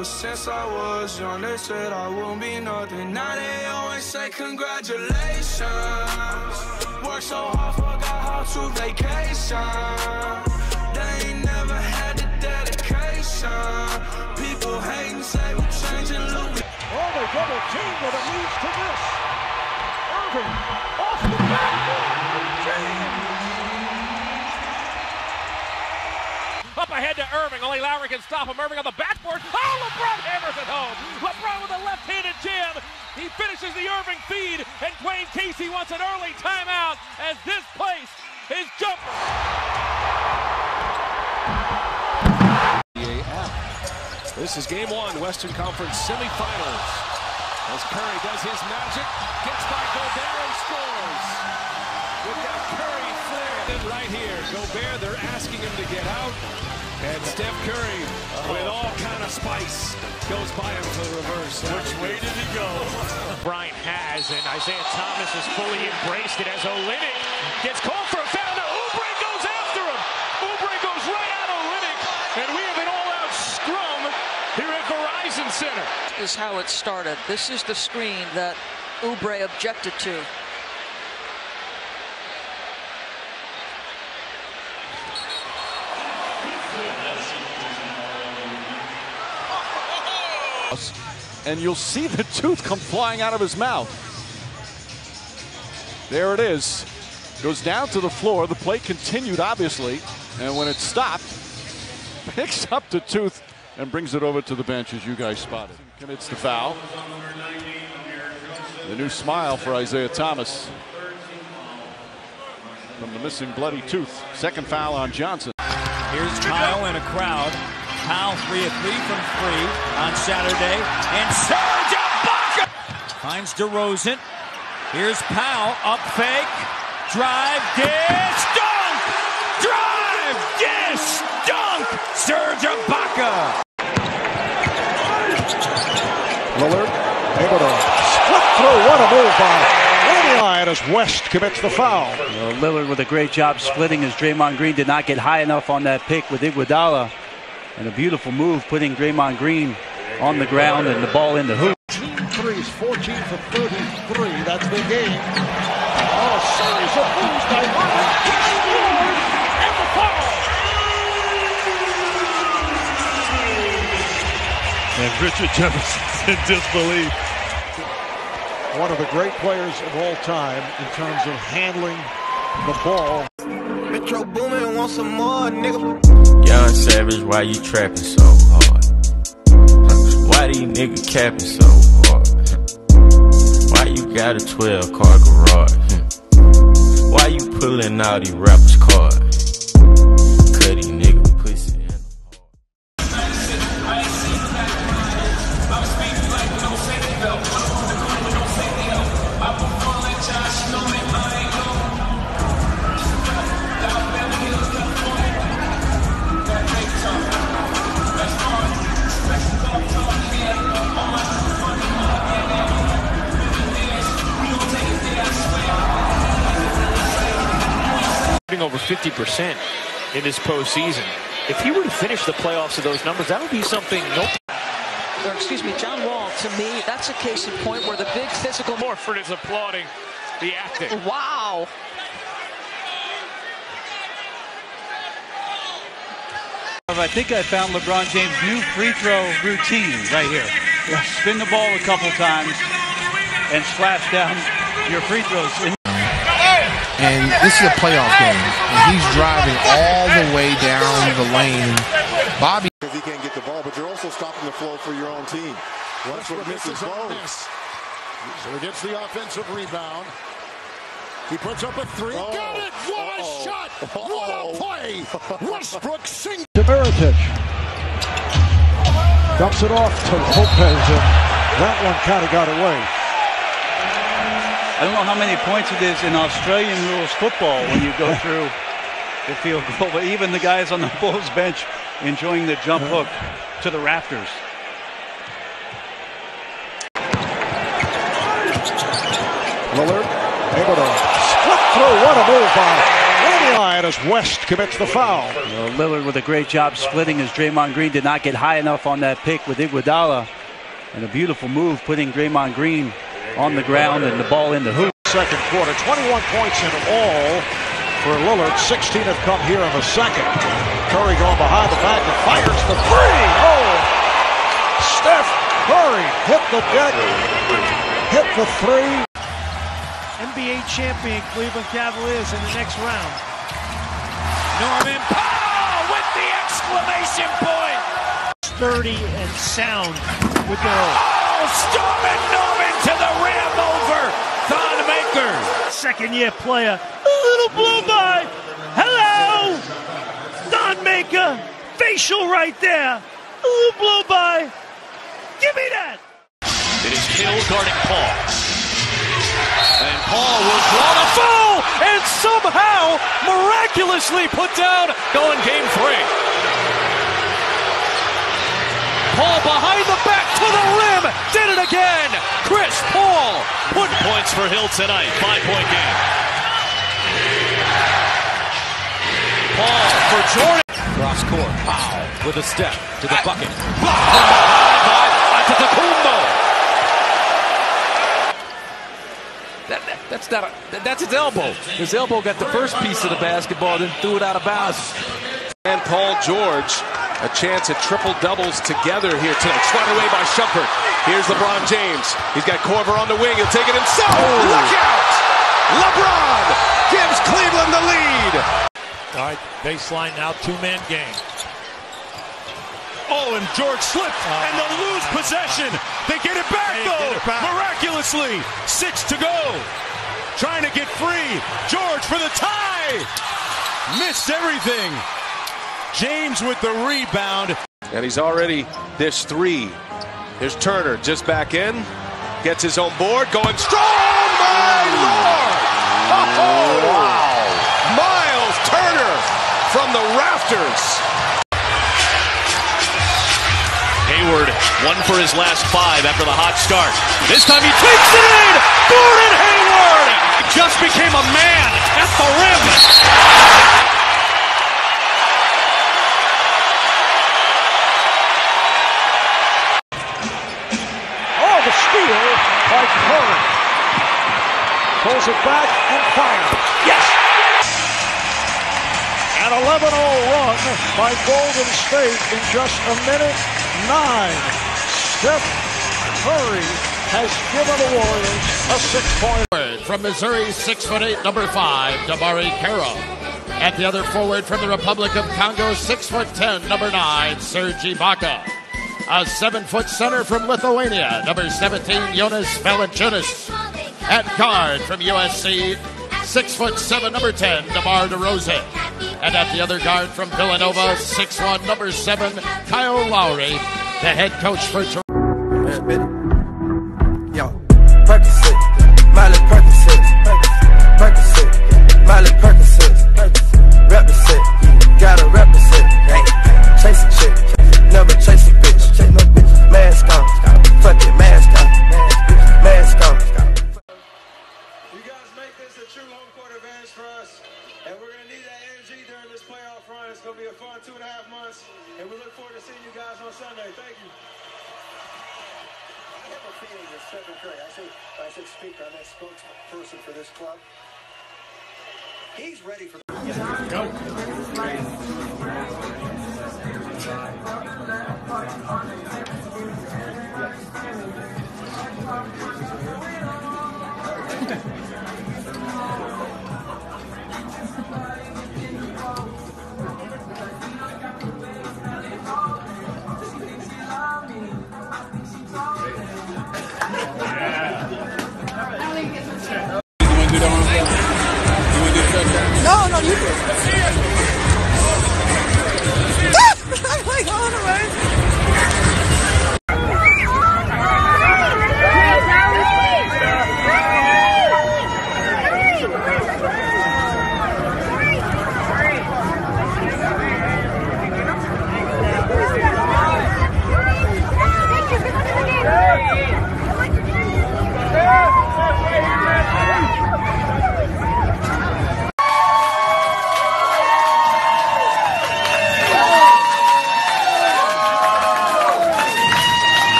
ever since I was young. They said I won't be nothing. Now they always say congratulations. Worked so hard, forgot how to vacation. They ain't never had the dedication. People hating, say we're changing, look. Oh, they double team, but it leads to this. Irving off the backboard. James. Up ahead to Irving. Only Lowry can stop him. Irving on the backboard. Oh, LeBron hammers it home. LeBron with a left-handed jam. He finishes the Irving feed, and Dwane Casey wants an early timeout as this place is jumping. This is game one, Western Conference semifinals. As Curry does his magic, gets by Gobert and scores. We've got Curry flared right here. Gobert, they're asking him to get. And Steph Curry, with uh-huh. all kind of spice, goes by him for the reverse. Which way did he go? Bryant has, and Isaiah Thomas has fully embraced it as Olynyk gets called for a foul. Now Oubre goes after him. Oubre goes right at Olynyk, and we have an all-out scrum here at Verizon Center. This is how it started. This is the screen that Oubre objected to. And you'll see the tooth come flying out of his mouth. There it is. Goes down to the floor. The play continued, obviously. And when it stopped, picks up the tooth and brings it over to the bench, as you guys spotted. Commits the foul. The new smile for Isaiah Thomas from the missing bloody tooth. Second foul on Johnson. Here's Kyle in a crowd. Kyle three of three from three on Saturday. And Serge Ibaka finds DeRozan. Here's Powell up fake. Drive, dish, dunk! Drive, dish, dunk! Serge Ibaka. Lillard able to split through. What a move by Line as West commits the foul. Well, Lillard with a great job splitting as Draymond Green did not get high enough on that pick with Iguodala. And a beautiful move putting Draymond Green on the ground and the ball in the hoop. 14 threes, 14 for 33. That's the game. Oh, a series of moves by Irving. He scores and the foul. And Richard Jefferson's in disbelief. One of the great players of all time in terms of handling the ball. Metro Boomin want some more, nigga. Young Savage, why you trapping so hard? Why these niggas capping so hard? Why you got a 12 car garage? Why you pulling out these rappers' cards? 50% in this postseason. If he were to finish the playoffs of those numbers, that would be something no Or excuse me, John Wall. To me, that's a case in point where the big physical. Morford is applauding the acting. Wow. I think I found LeBron James' new free throw routine right here. Spin the ball a couple times and slash down your free throws. And this is a playoff game. And he's driving all the way down the lane. Bobby. Because he can't get the ball, but you're also stopping the flow for your own team. Westbrook misses both. So he gets the offensive rebound. He puts up a three. Oh. Got it! What a Uh-oh. shot! What Uh-oh. a play! Westbrook sings. To Mirotic. Dumps it off to Lopez, and that one kind of got away. I don't know how many points it is in Australian rules football when you go through the field goal, but even the guys on the Bulls bench enjoying the jump hook to the rafters. Lillard able to split through. What a move by Remy line as West commits the foul. Well, Lillard with a great job splitting as Draymond Green did not get high enough on that pick with Iguodala. And a beautiful move putting Draymond Green on the ground and the ball in the hoop. Second quarter, 21 points in all for Lillard. 16 have come here in the second. Curry going behind the back and fires the three. Oh! Steph Curry hit the deck, hit the three. NBA champion Cleveland Cavaliers in the next round. Norman Powell with the exclamation point. Sturdy and sound with their Oh, Stormin Norman to the rim over Thon Maker. second year player. A little blow by. Hello! Thon Maker. Facial right there. A little blow by. Give me that. It is Hill guarding Paul. And Paul will draw the foul and somehow miraculously put down going game three. Paul behind the back to the rim. Did it again. Chris Paul. Put points for Hill tonight. Five point game. Paul for Jordan. Cross court. Powell with a step to the bucket. Blocked from behind by Antetokounmpo. That, that, that's not a, that, that's his elbow. His elbow got the first piece of the basketball, then threw it out of bounds. And Paul George, a chance at triple doubles together here tonight. Swung away by Shumpert. Here's LeBron James. He's got Korver on the wing. He'll take it himself. Look out! LeBron gives Cleveland the lead. All right, baseline now, two-man game. Oh, and George slipped, uh, and they'll lose uh, possession. Uh, they get it back, They though, it back. miraculously. Six to go. Trying to get free. George for the tie. Missed everything. James with the rebound. And he's already this three. Here's Turner just back in. Gets his own board. Going strong. My Lord. Oh, oh, wow. Miles Turner from the rafters. Hayward, one for his last five after the hot start. This time he takes it in! Gordon Hayward just became a man at the rim. Oh, the steal by Curry. Pulls it back and fires. Yes! An 11-0 run by Golden State in just a minute nine. Steph Curry has given the Warriors a six-point. From Missouri, six foot eight, number five, DeMarre Carroll. At the other forward from the Republic of Congo, six foot ten, number nine, Serge Ibaka. A seven foot center from Lithuania, number 17, Jonas Valanciunas. At guard from USC, six foot seven, number 10, DeMar DeRozan. And at the other guard from Villanova, six one, number seven, Kyle Lowry, the head coach for Toronto. He's ready for. Go.